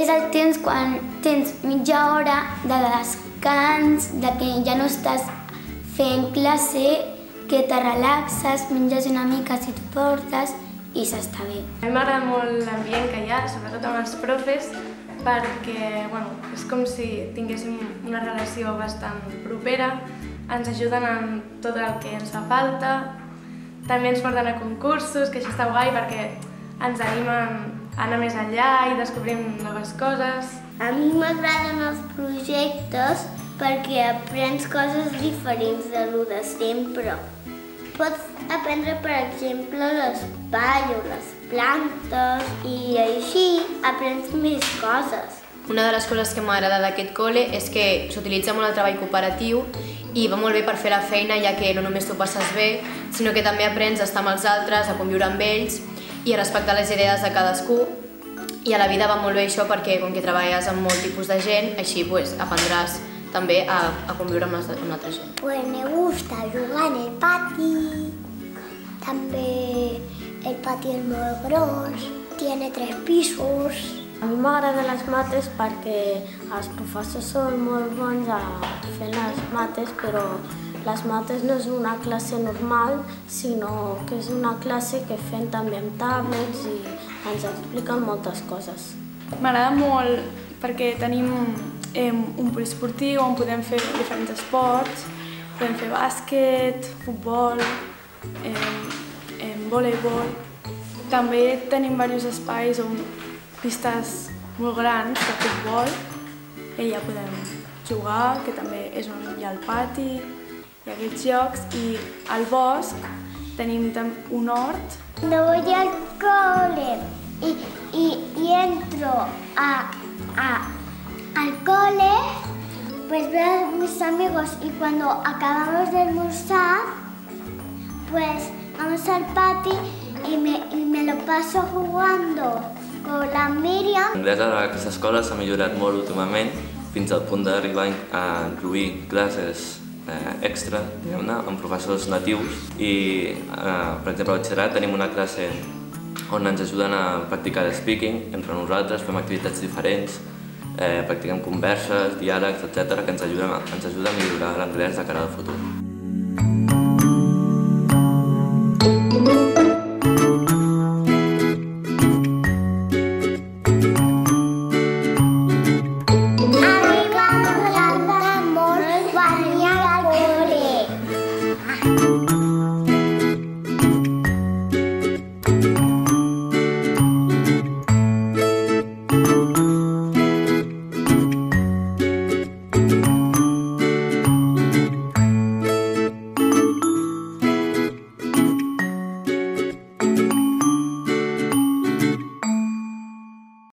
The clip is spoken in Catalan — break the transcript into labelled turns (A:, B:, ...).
A: és el temps quan tens mitja hora de descans, de que ja no estàs fent classe, que te relaxes, menges una mica si tu portes i s'està bé.
B: A mi m'agrada molt l'ambient que hi ha, sobretot amb els profes, perquè bueno, és com si tinguéssim una relació bastant propera, ens ajuden en tot el que ens fa falta, també ens porten a concursos, que això està guai perquè ens animen anar més enllà i descobrim noves coses.
C: A mi m'agraden els projectes perquè aprens coses diferents de lo de sempre. Pots aprendre, per exemple, l'espai o les plantes i així aprens més coses.
D: Una de les coses que m'agrada d'aquest col·le és que s'utilitza molt el treball cooperatiu i va molt bé per fer la feina, ja que no només t'ho passes bé, sinó que també aprens a estar amb els altres, a conviure amb ells i a respectar les idees de cadascú. I a la vida va molt bé això perquè com que treballes amb molt tipus de gent, així pues, aprendràs també a, a conviure amb, les, amb l'altra gent.
C: Pues me gusta jugar en el pati. També el pati és molt gros, tiene tres pisos.
E: A mi m'agraden les mates perquè els professors són molt bons a fer les mates, però les mates no és una classe normal, sinó que és una classe que fem també amb tablets i ens expliquen moltes coses.
B: M'agrada molt perquè tenim eh, un poliesportiu on podem fer diferents esports, podem fer bàsquet, futbol, voleibol. També tenim diversos espais on pistes molt grans de futbol i ja podem jugar, que també és on hi ha el pati i aquests jocs, i al bosc tenim un hort.
C: No voy al cole y, y, y entro a, a, al cole, pues veo a mis amigos y cuando acabamos de almorzar, pues vamos al pati y me, y me lo paso jugando. La Míriam.
F: L'anglès a aquesta escola s'ha millorat molt últimament, fins al punt d'arribar a incluir classes eh, extra, diguem-ne, amb professors natius i, eh, per exemple, a batxillerat tenim una classe on ens ajuden a practicar speaking entre nosaltres, fem activitats diferents, eh, practiquem converses, diàlegs, etc., que ens ajuden, ens ajuda a millorar l'anglès de cara al futur.